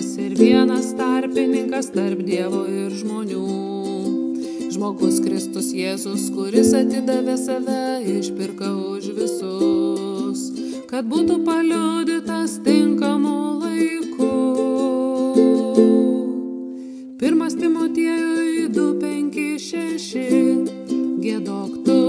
vienas ir vienas tarpininkas tarp Dievo ir žmonių. Žmogus Kristus Jėzus, kuris atidavė save, išpirka už visus, kad būtų paliudytas tinkamu laiku. Pirmas Timotiejui 256 gėdok tu.